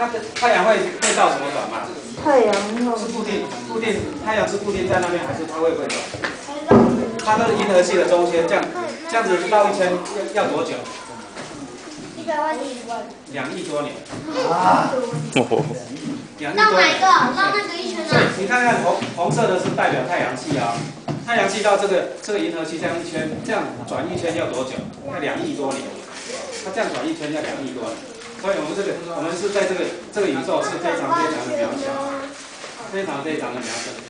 它的太阳会会到什么转吗？太阳是固定固定，太阳是固定在那边，还是它会不会转？它的银河系的中间这样这样子绕一圈要要多久？一百万年。两亿多年。啊，两亿绕哪一个？绕那个一圈对啊？，你看看红红色的是代表太阳系啊，太阳系到这个这个银河系这样一圈，这样转一圈要多久？要两亿多年。它这样转一圈要两亿多年，所以我们这个我们是在这个这个宇宙是非常非常的渺小，非常非常的渺小。